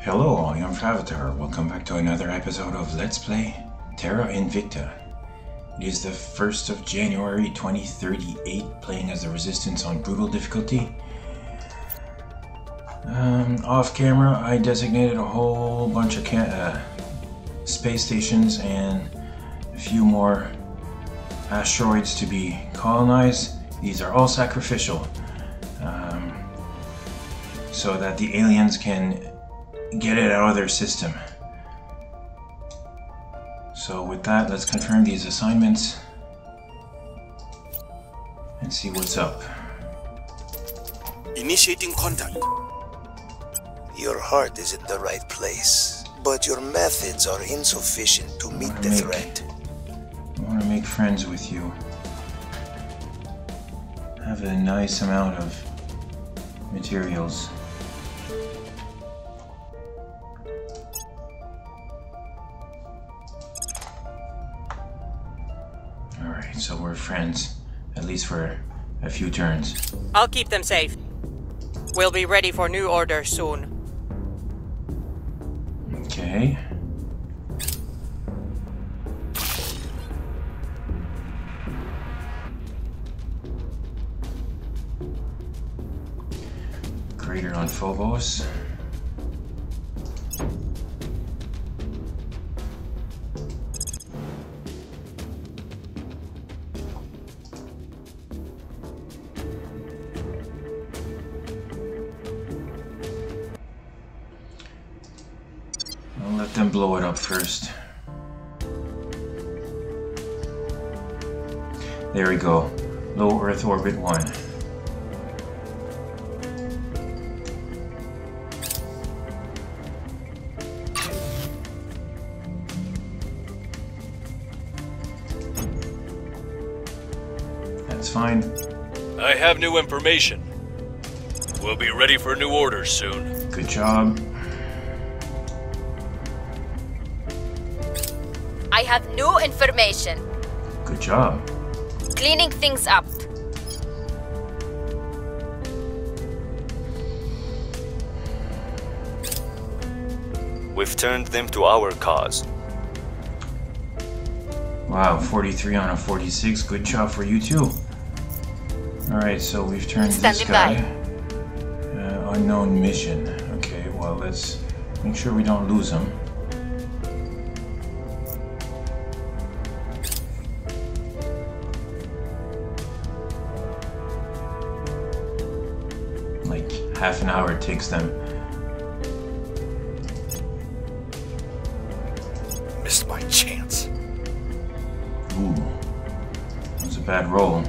Hello, I am FrAvatar. Welcome back to another episode of Let's Play Terra Invicta. It is the 1st of January 2038, playing as the Resistance on Brutal difficulty. Um, off camera, I designated a whole bunch of uh, space stations and a few more asteroids to be colonized. These are all sacrificial, so that the aliens can get it out of their system. So with that, let's confirm these assignments and see what's up. Initiating contact. Your heart is in the right place, but your methods are insufficient to meet the make- threat. I want to make friends with you. Have a nice amount of materials. Alright, so we're friends. At least for a few turns. I'll keep them safe. We'll be ready for new orders soon. Okay. Crater on Phobos. Blow it up first. There we go. Low Earth orbit 1. That's fine. I have new information. We'll be ready for new orders soon. Good job. I have new information. Good job. Cleaning things up. We've turned them to our cause. Wow, 43 on a 46. Good job for you too. Alright, so we've turned this guy. Uh, unknown mission. Okay, well, let's make sure we don't lose him. Half an hour it takes them. Missed my chance. Ooh, that was a bad roll.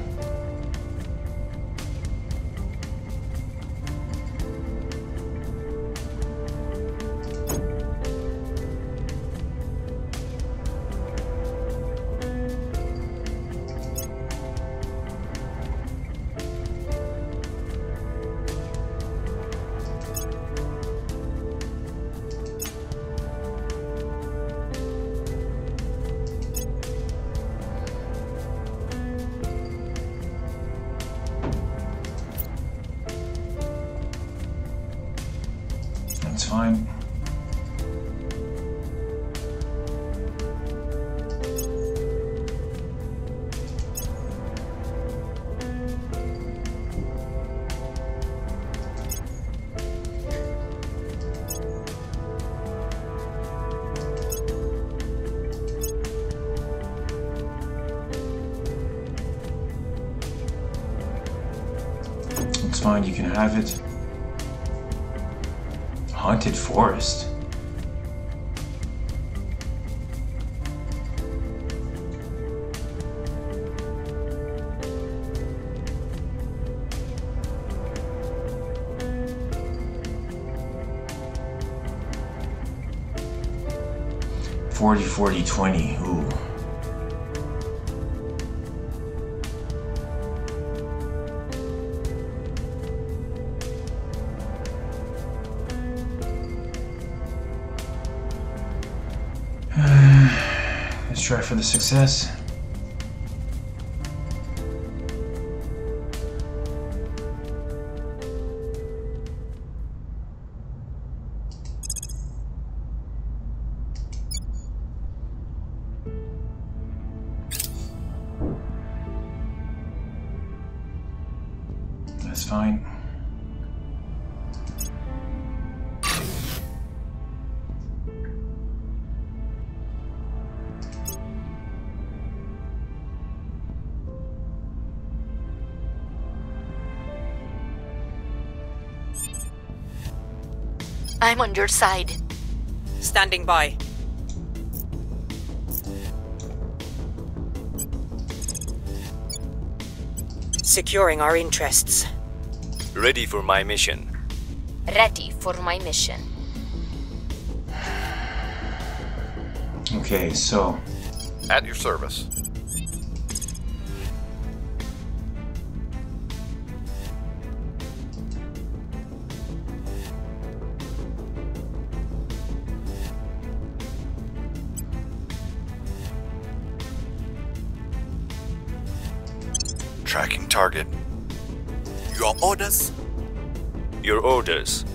40, 40, 20, ooh. Let's try for the success. On your side. Standing by. Securing our interests. Ready for my mission. Ready for my mission. Okay, so At your service. Target. Your orders? Your orders.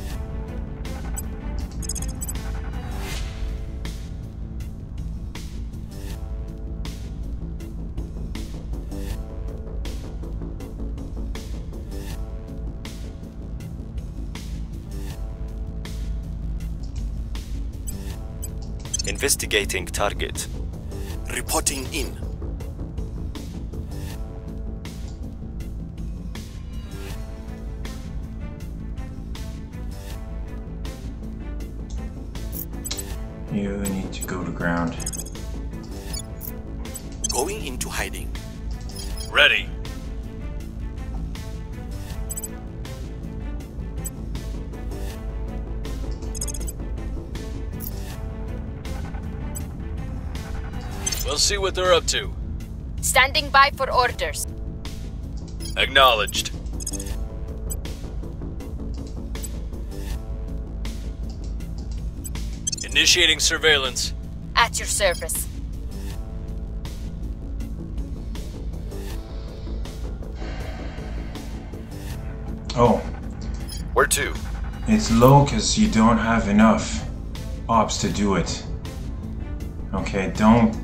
Investigating target. Reporting in. You need to go to ground. Going into hiding. Ready. We'll see what they're up to. Standing by for orders. Acknowledged. Initiating surveillance. At your service. Oh, Where to? it's low because you don't have enough ops to do it. Okay, don't.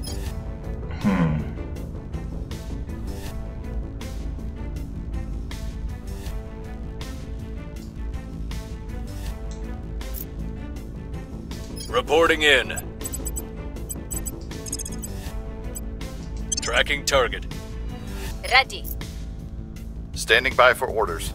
Tracking target. Ready. Standing by for orders.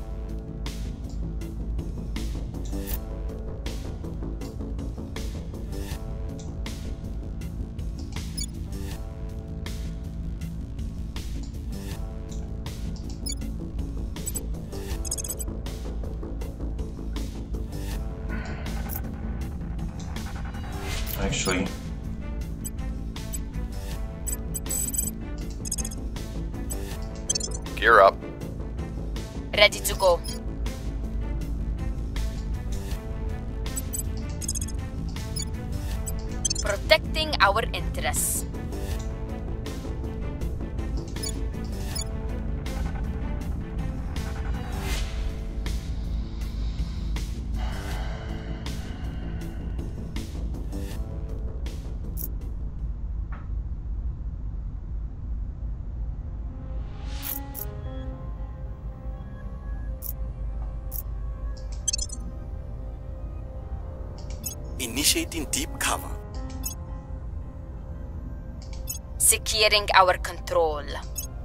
Securing our control.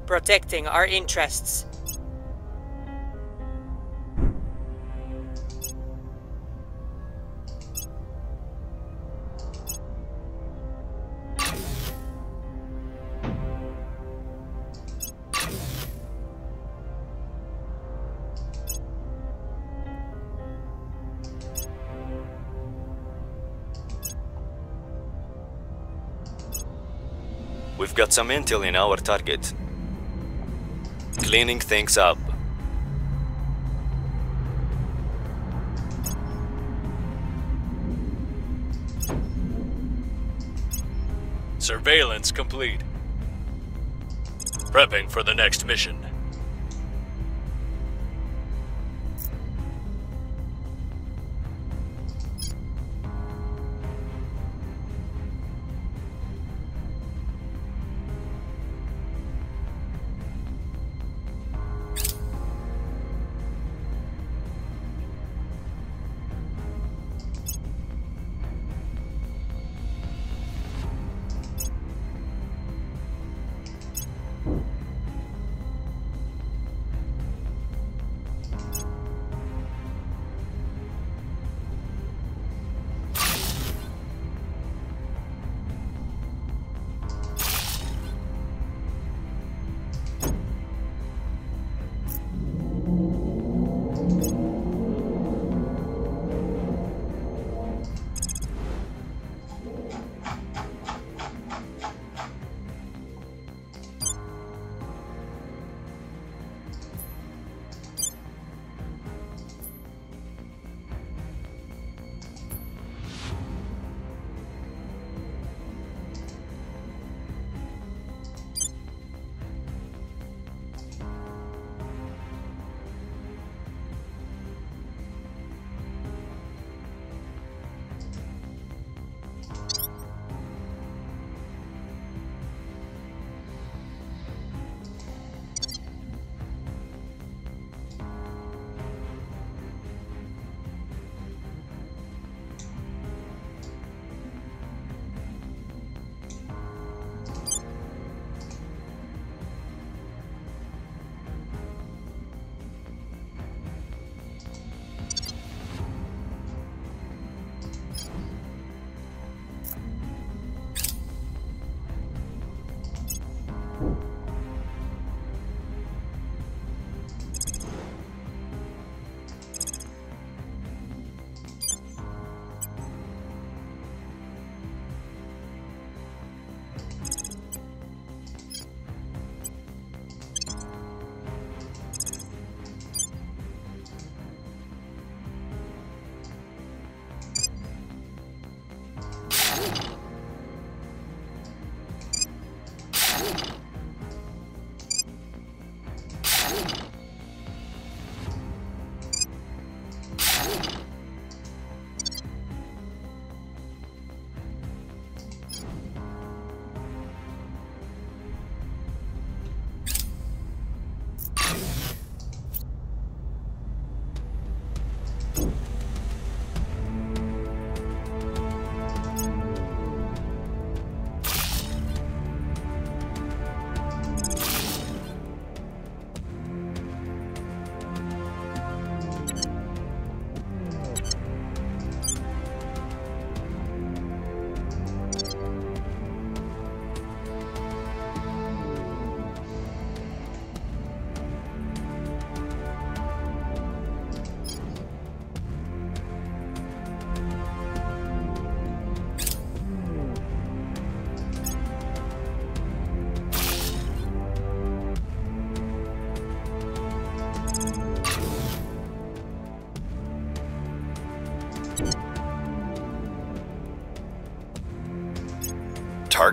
Protecting our interests. Some intel in our target. Cleaning things up. Surveillance complete. Prepping for the next mission.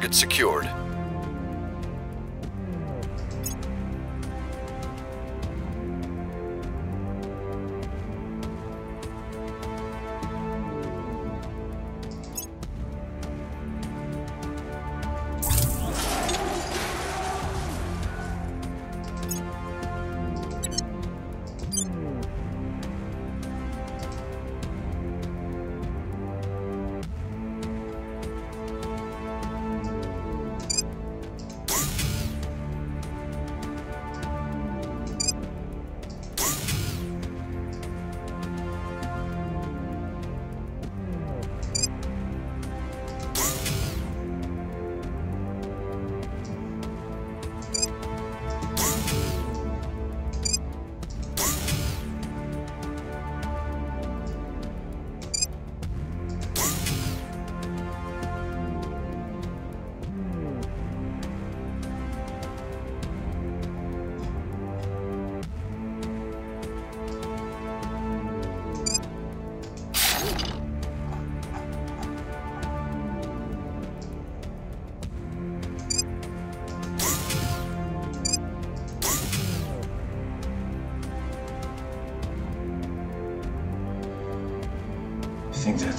Target secured.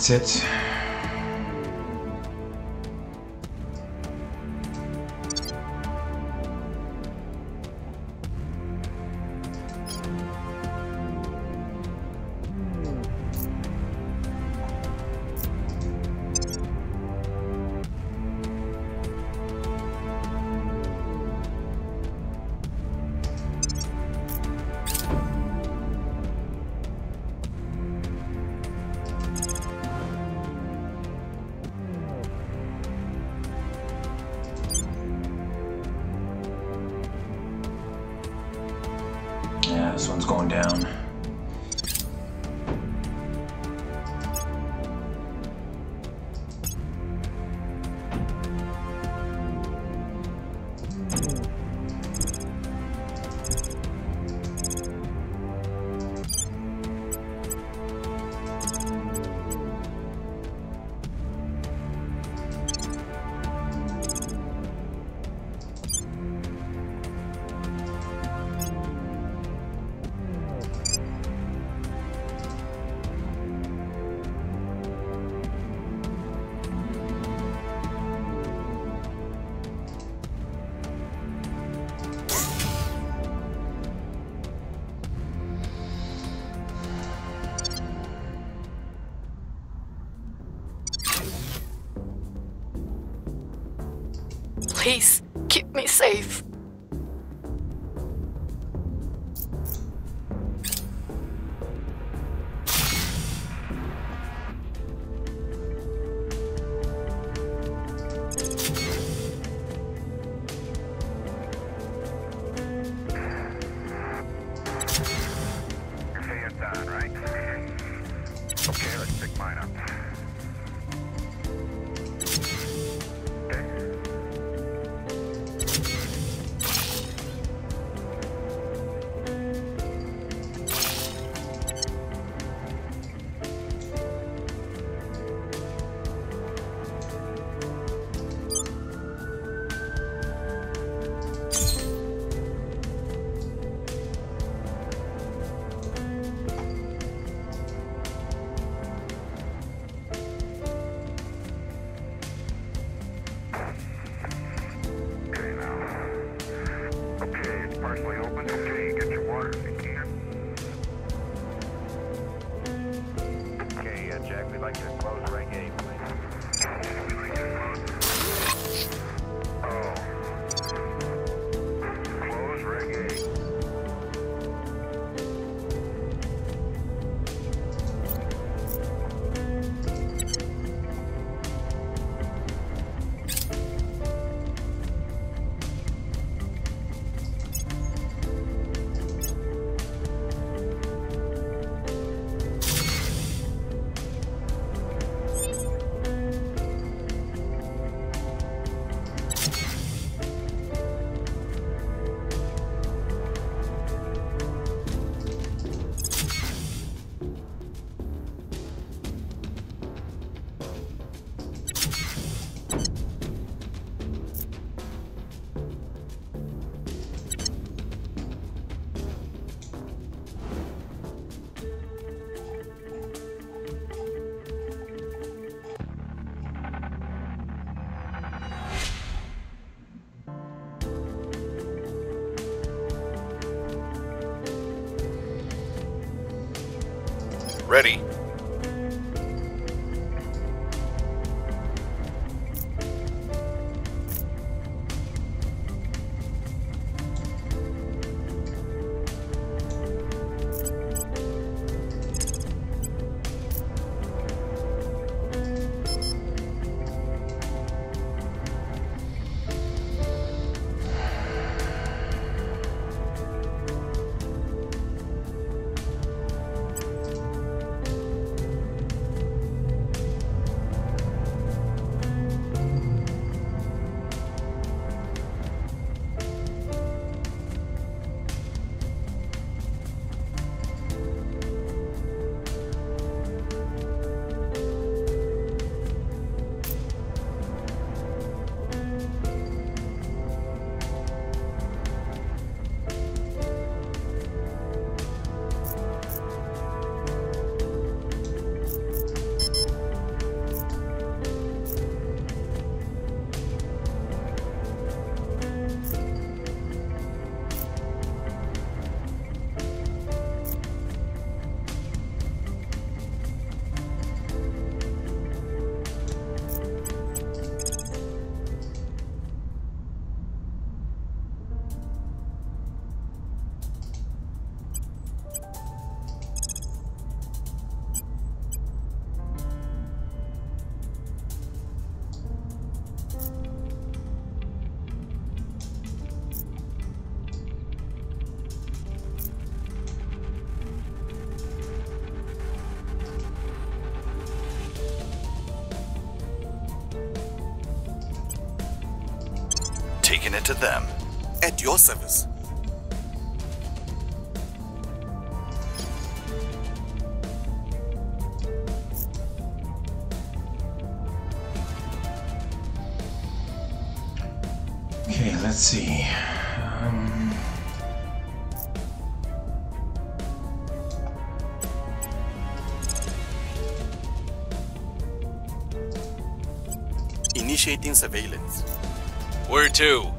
That's it. Please, keep me safe. To them. At your service. Okay, let's see. Um, Initiating surveillance. Where to?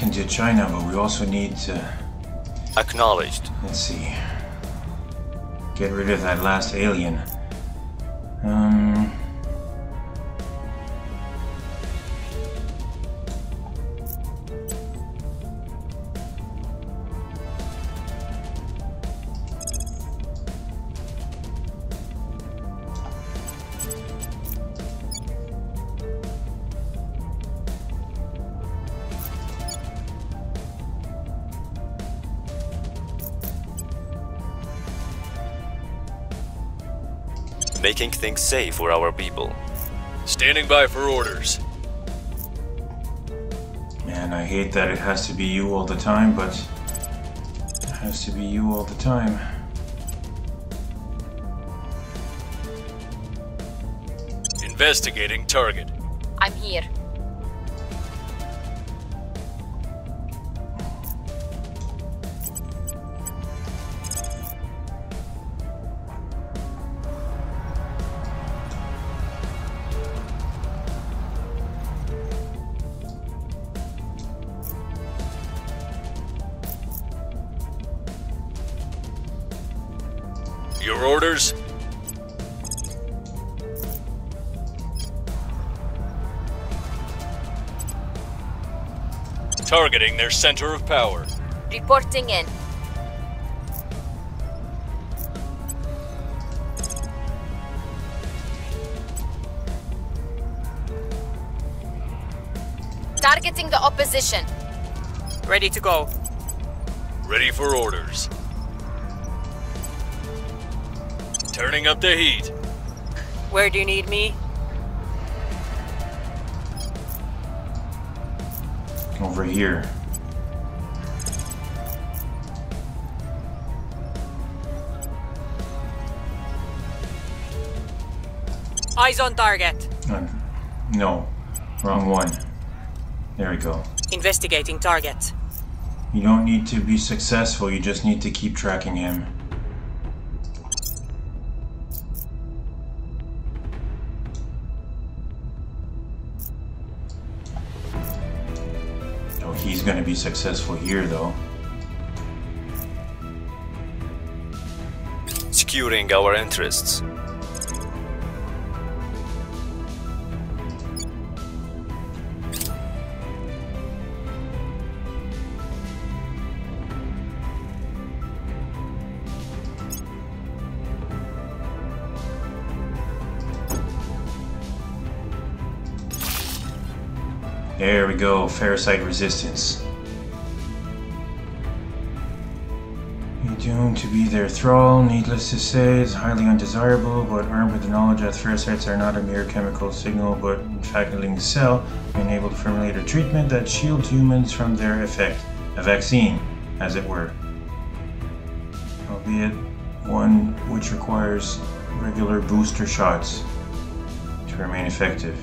Back into China, but we also need to, Acknowledged. let's see, get rid of that last alien. Making things safe for our people. Standing by for orders. man, I hate that it has to be you all the time, but it has to be you all the time. Investigating target. I'm here. Targeting their center of power. Reporting in. Targeting the opposition. Ready to go. Ready for orders. Turning up the heat. Where do you need me? Over here. Eyes on target. Uh, no, wrong one. There we go. Investigating target. You don't need to be successful, you just need to keep tracking him. Be successful here though. Securing our interests. There we go, Ferricide resistance. Doomed to be their thrall, needless to say, is highly undesirable, but armed with the knowledge that ferricides are not a mere chemical signal, but in fact a living cell, you're enabled to formulate a treatment that shields humans from their effect. A vaccine, as it were. Albeit one which requires regular booster shots to remain effective.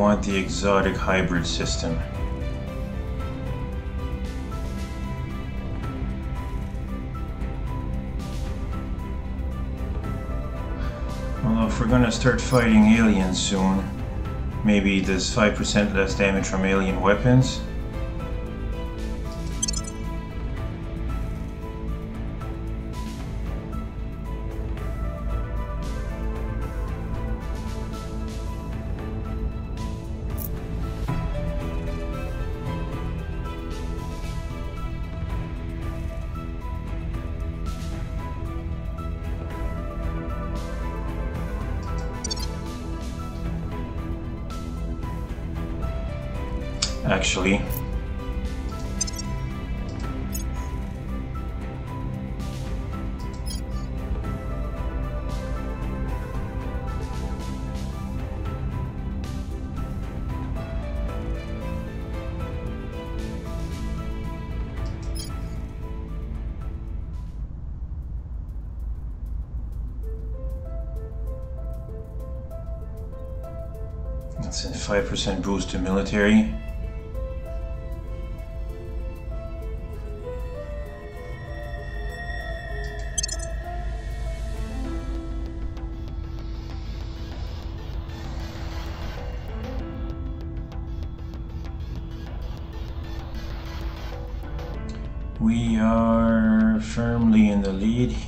Want the exotic hybrid system. Although if we're gonna start fighting aliens soon, maybe there's 5% less damage from alien weapons. Actually, that's a 5% boost to military.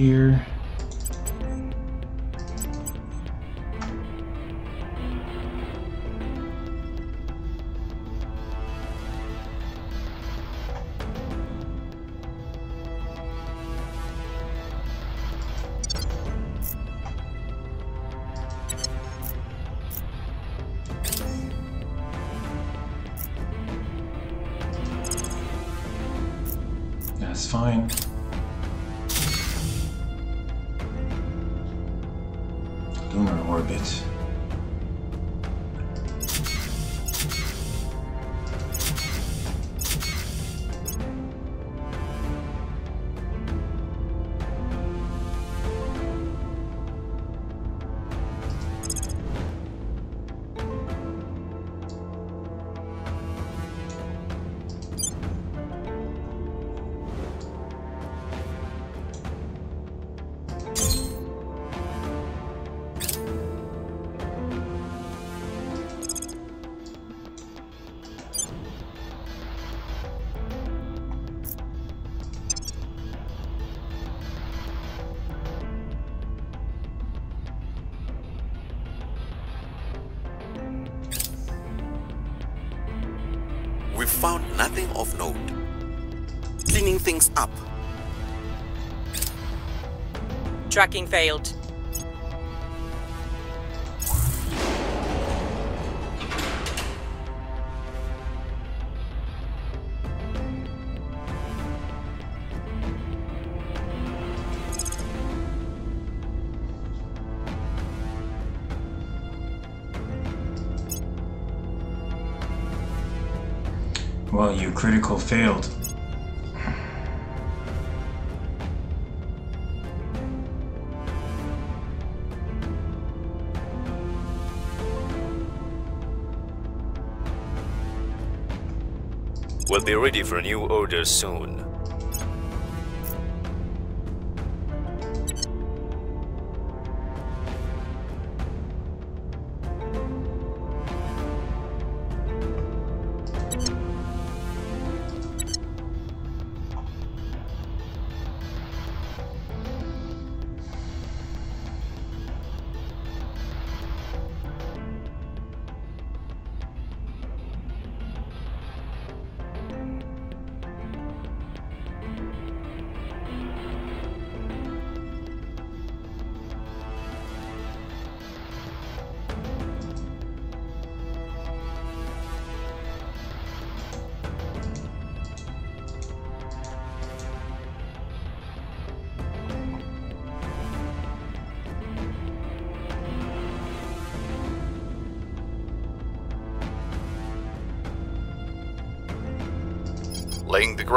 Here. Nothing of note. Cleaning things up. Tracking failed. Critical failed. We'll be ready for new orders soon.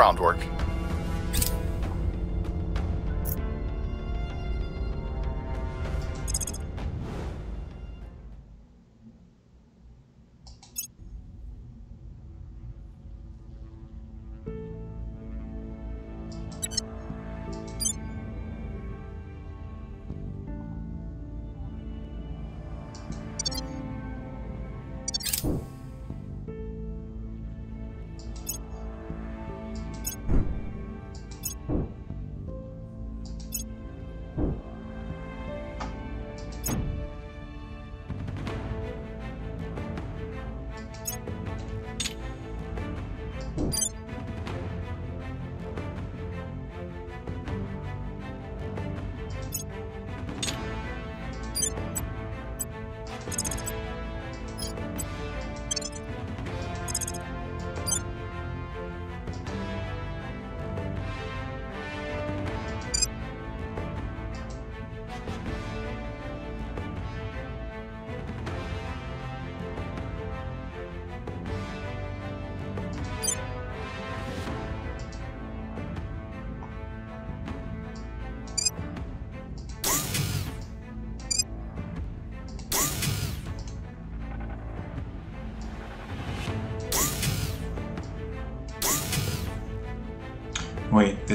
Groundwork.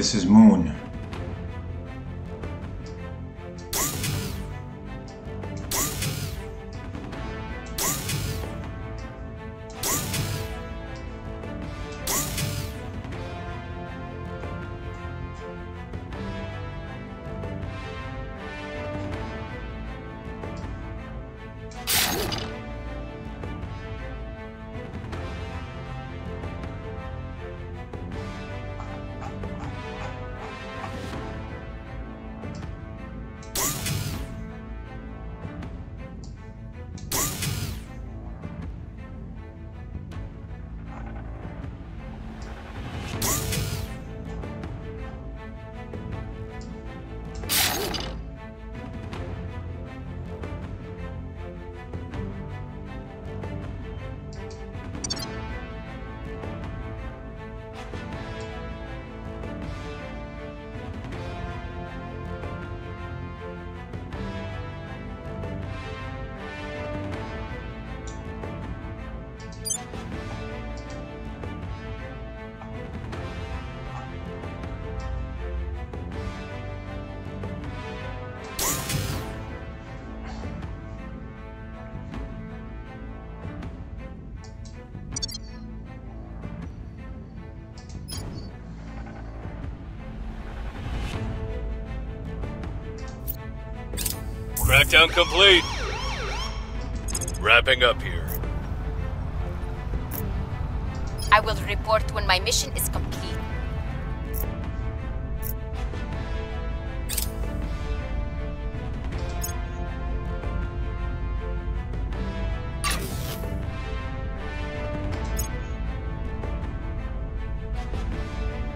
This is Moon. Smackdown complete. Wrapping up here. I will report when my mission is complete.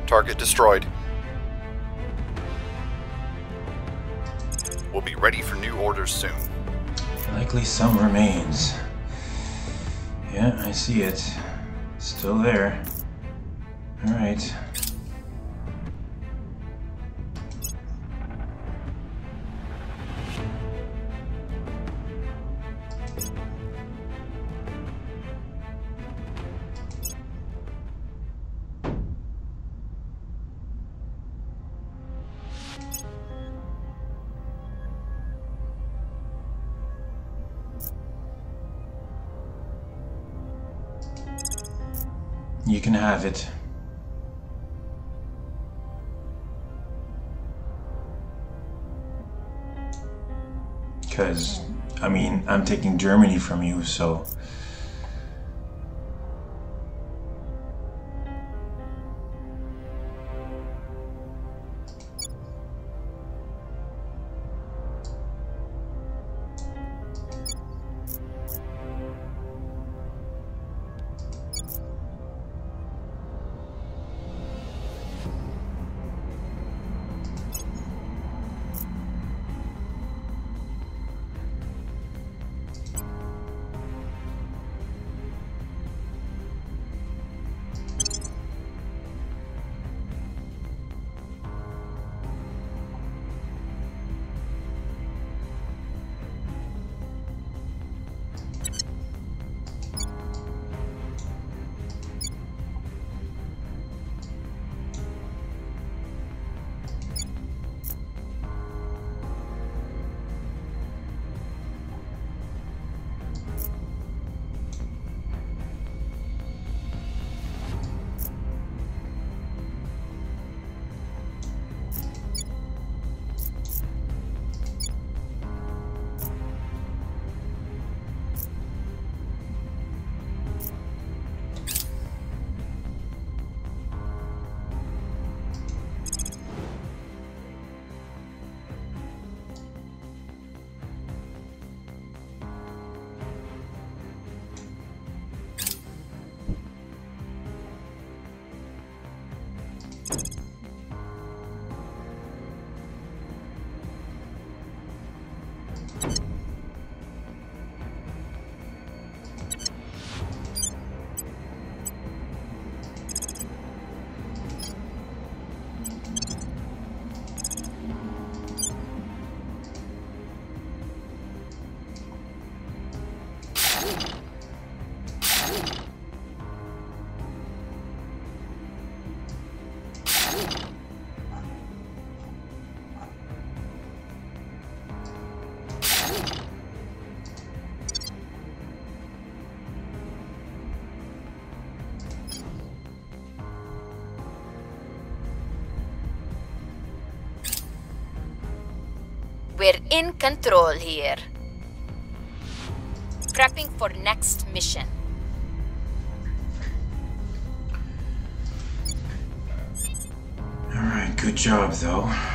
Target destroyed. Some remains. Yeah, I see it. Still there. Alright. Have it. Because, I mean, I'm taking Germany from you, so. We're in control here. Prepping for next mission. Alright, good job though.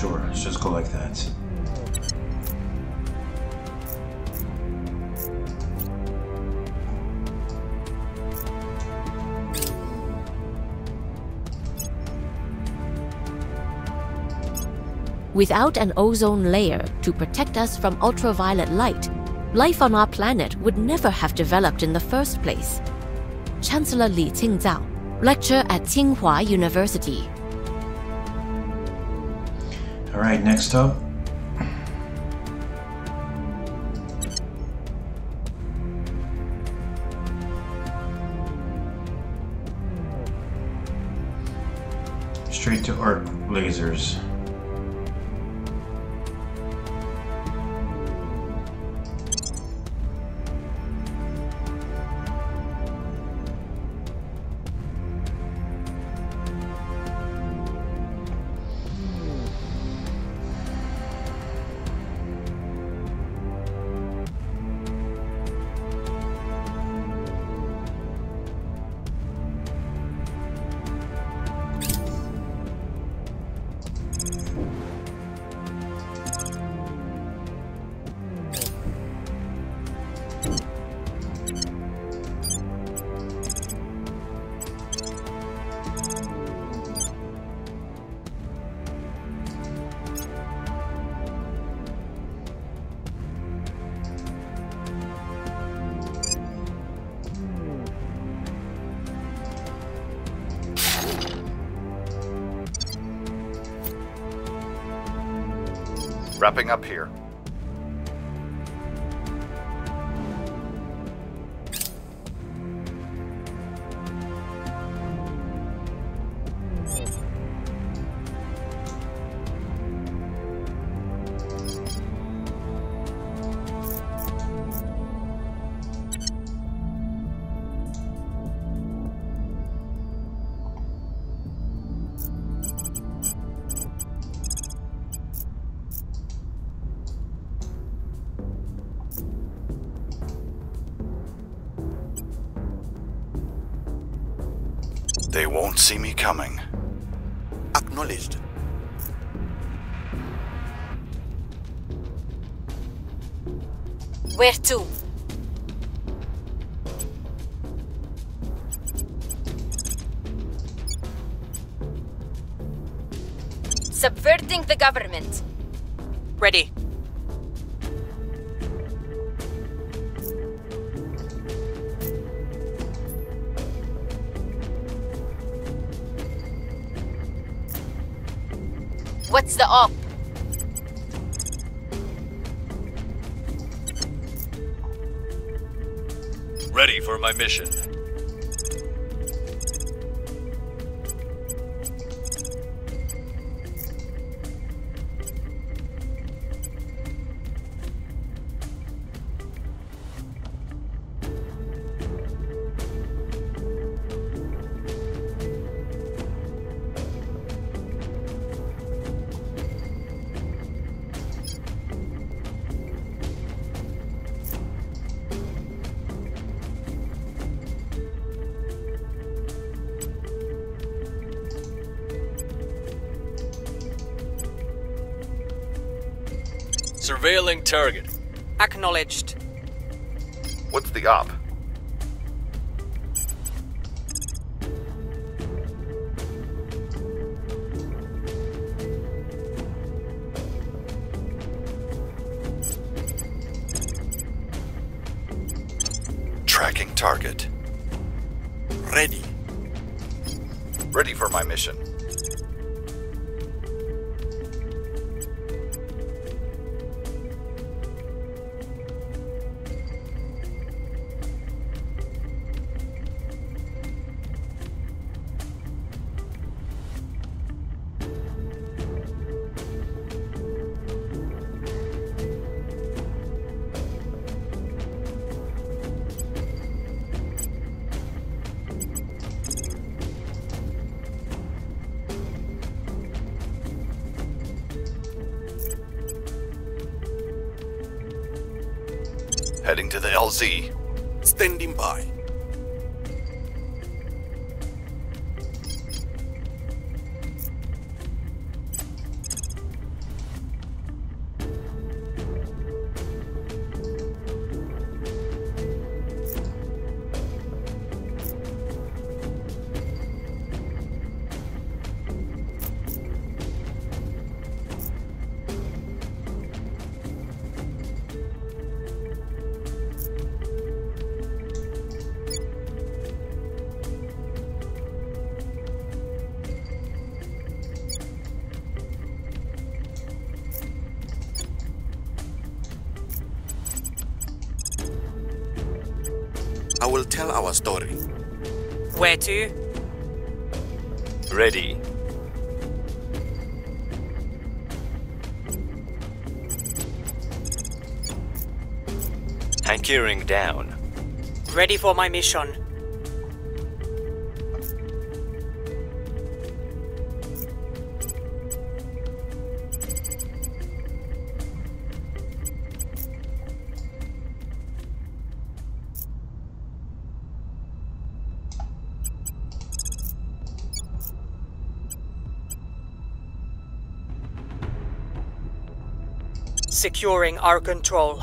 Just go like that. Without an ozone layer to protect us from ultraviolet light, life on our planet would never have developed in the first place. Chancellor Li Qingzao, lecture at Tsinghua University. All right, next up. Straight to arc lasers. They won't see me coming. Acknowledged. Where to? Subverting the government. Ready. The op? Ready for my mission. Target. Acknowledged. What's the op? Tracking target. Ready. Ready for my mission. Heading to the LZ. Standing by. Ready for my mission. Securing our control.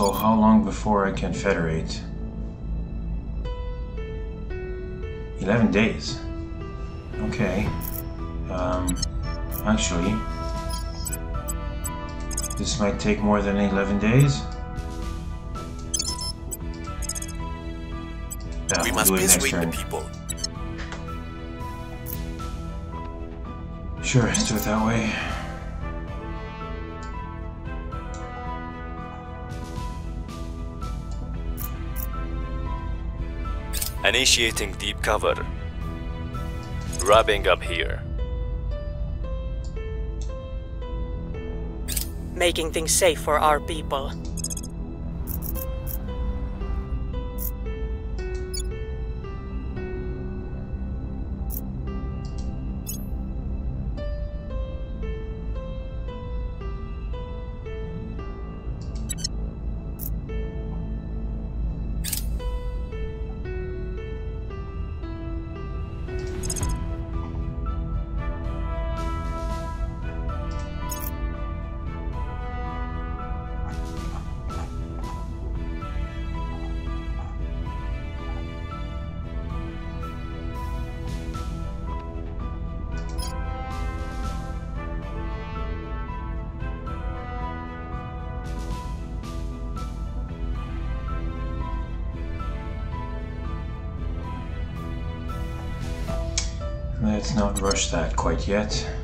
Also, how long before I can federate? 11 days. Okay. Um, actually, this might take more than 11 days. Yeah, we we'll must do it next persuade the people. Sure, let's do it that way. Initiating deep cover. Wrapping up here. Making things safe for our people. Yet.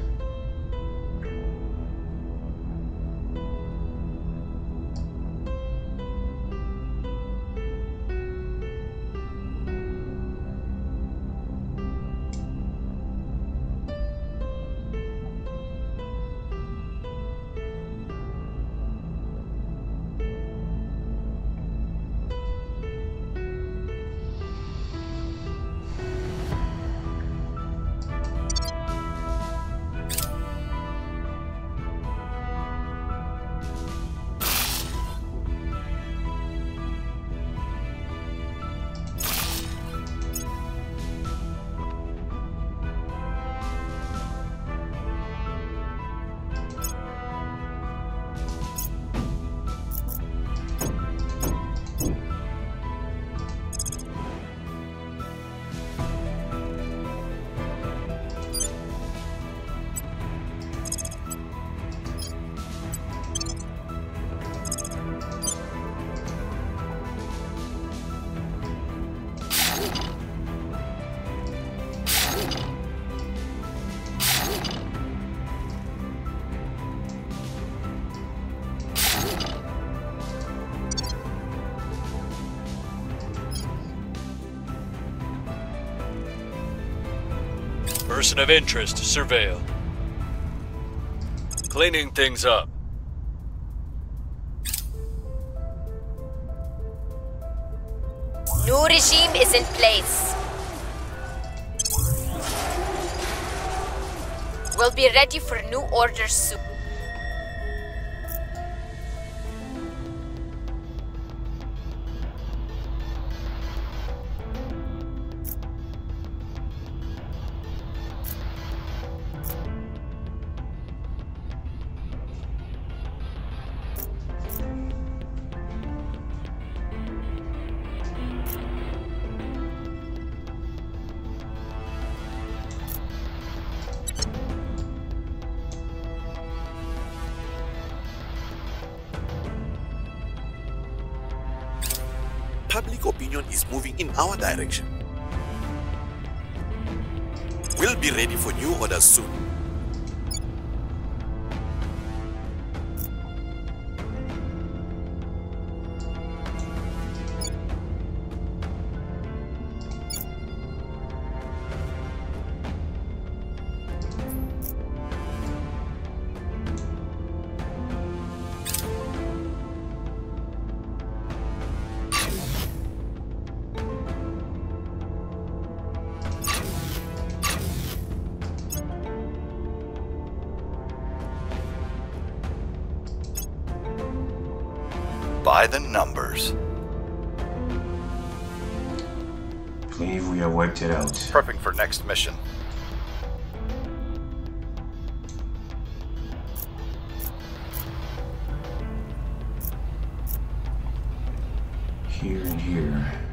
Person of interest, surveil. Cleaning things up. New regime is in place. We'll be ready for new orders soon. Our direction. We'll be ready for new orders soon. By the numbers. Believe we have wiped it out. Prepping for next mission. Here and here.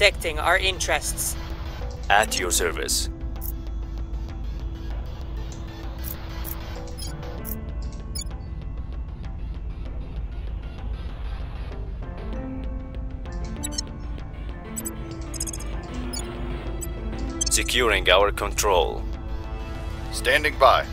Protecting our interests. At your service. Securing our control. Standing by.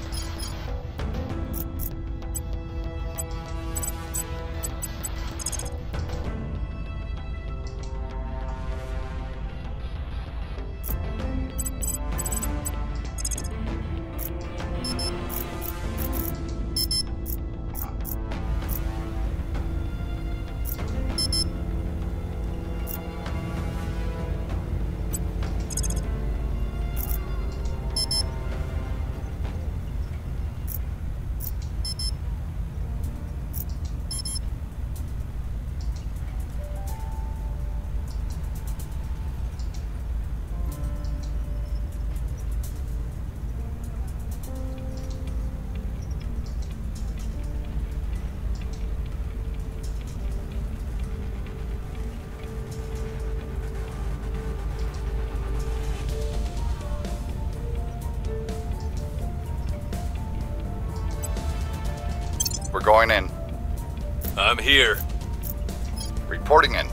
Going in. I'm here. Reporting in.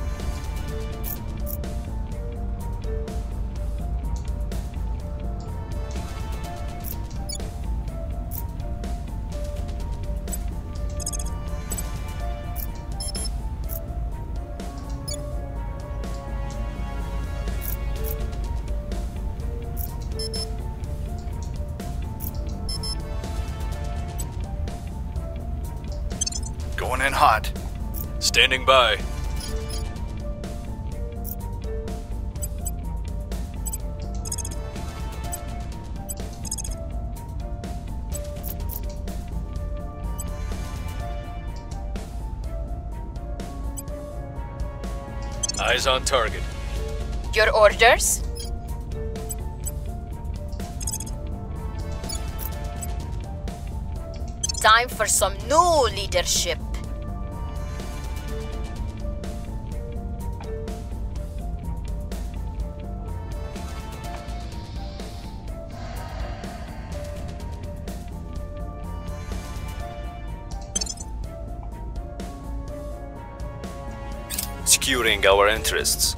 Standing by. Eyes on target. Your orders? Time for some new leadership. interests.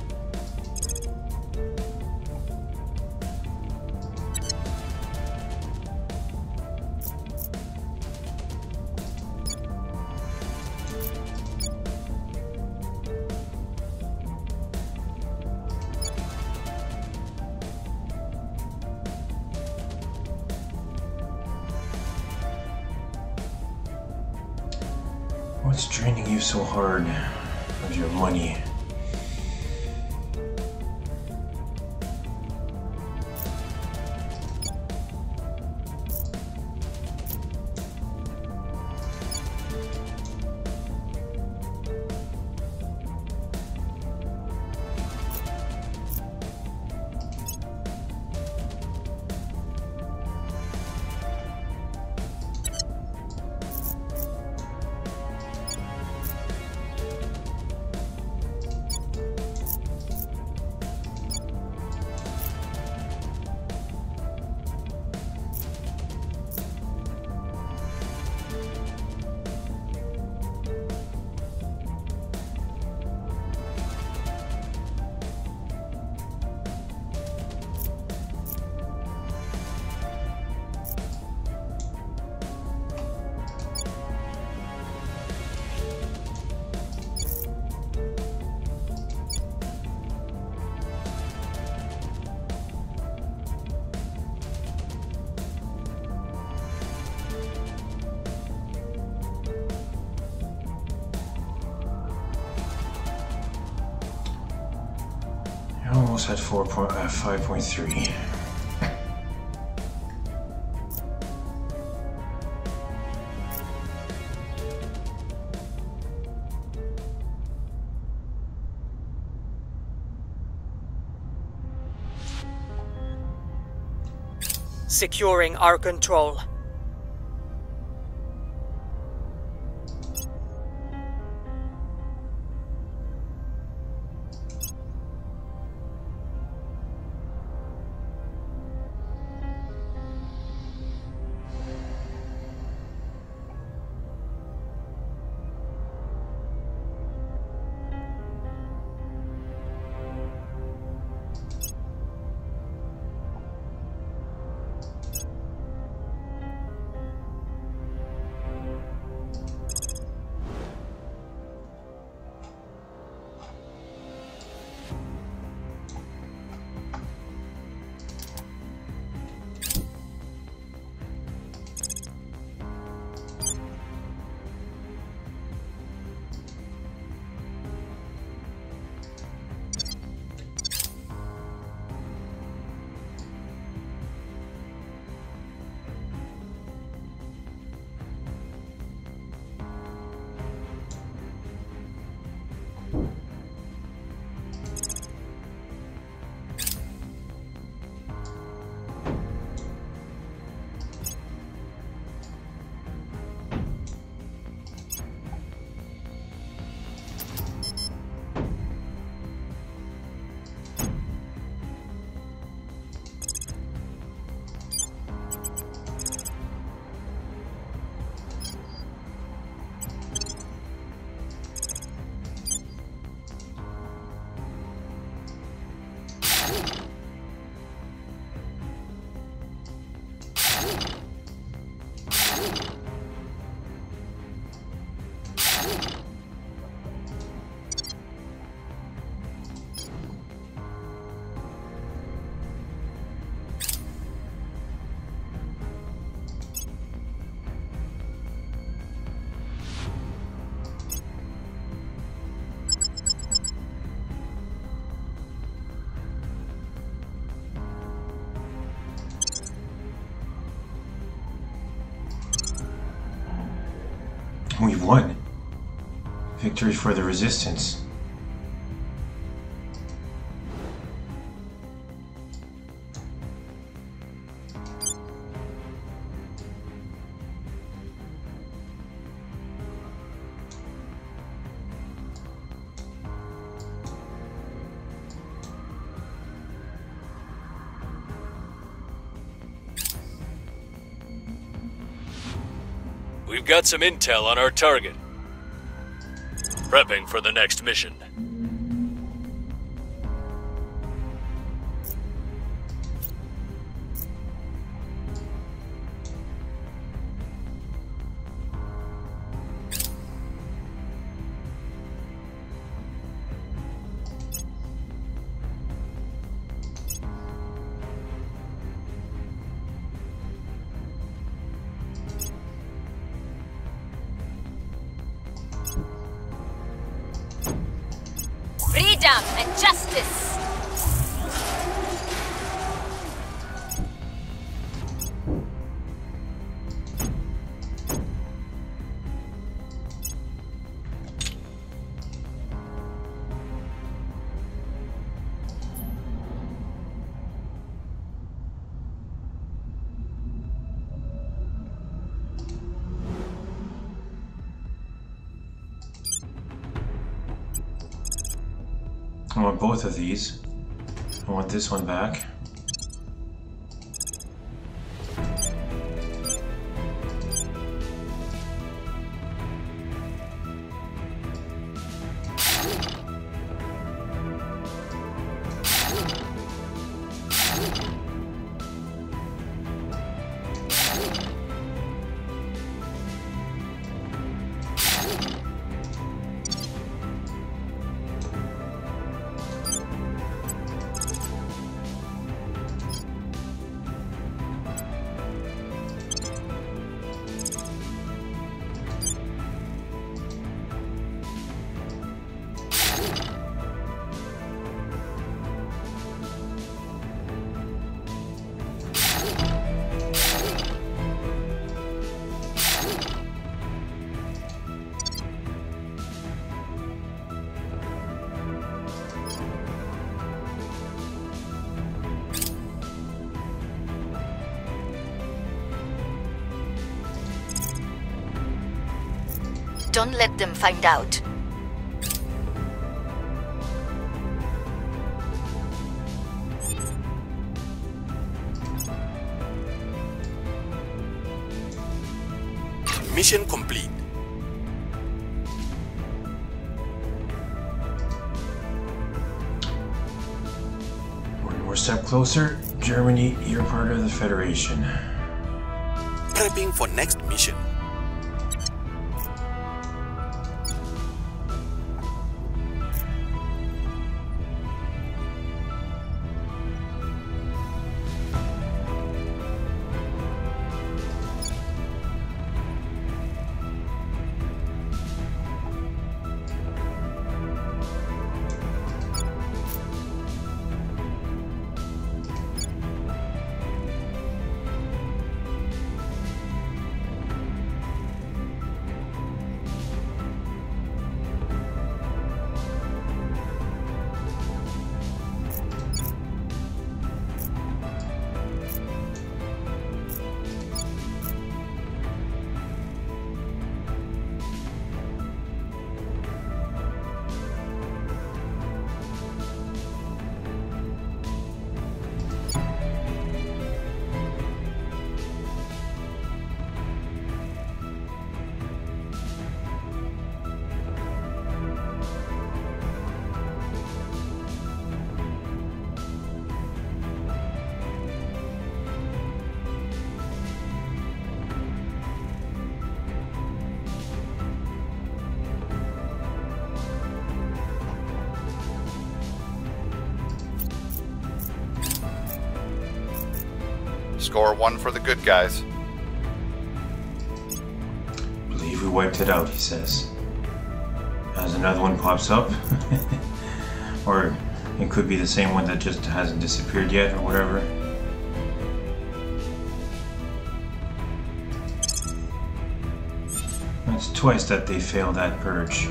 What's draining you so hard of your money? Four point uh, five point three. Securing our control. Won. Victory for the resistance. We've got some intel on our target. Prepping for the next mission. Both of these. I want this one back. Don't let them find out. Mission complete. One more step closer. Germany, you're part of the Federation. Prepping for next mission. Score one for the good guys. Believe we wiped it out, he says. As another one pops up. or it could be the same one that just hasn't disappeared yet or whatever. It's twice that they failed that purge.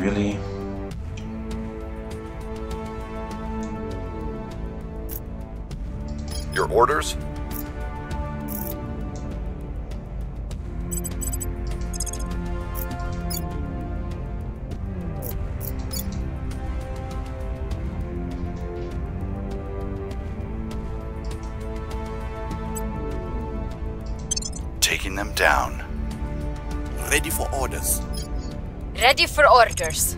Really. Ready for orders.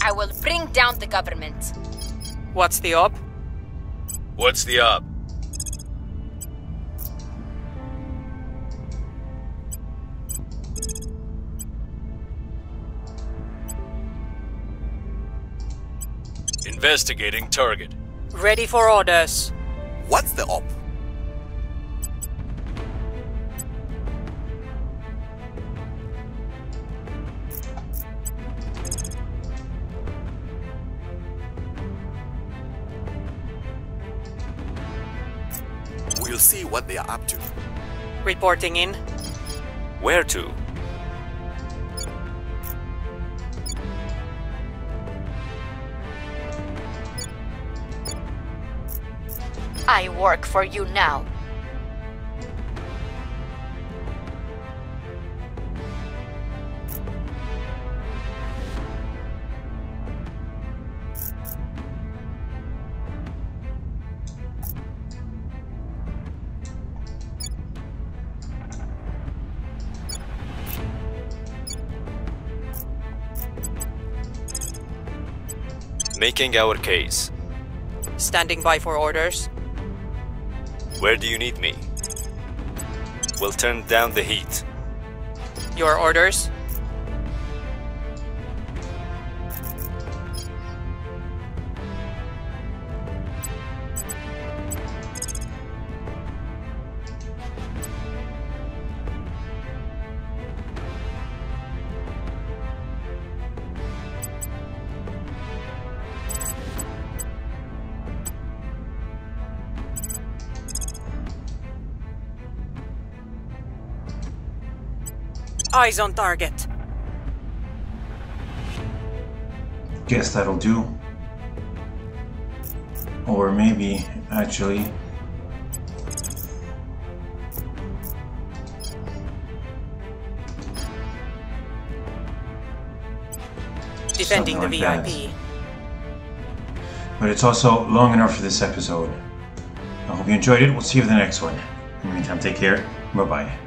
I will bring down the government. What's the op? What's the op? Investigating target. Ready for orders. What's the op? We'll see what they are up to. Reporting in. Where to? I work for you now. Making our case. Standing by for orders. Where do you need me? We'll turn down the heat. Your orders. Eyes on target. Guess that'll do. Or maybe, actually, Defending the like VIP. But it's also long enough for this episode. I hope you enjoyed it. We'll see you in the next one. In the meantime, take care. Bye bye.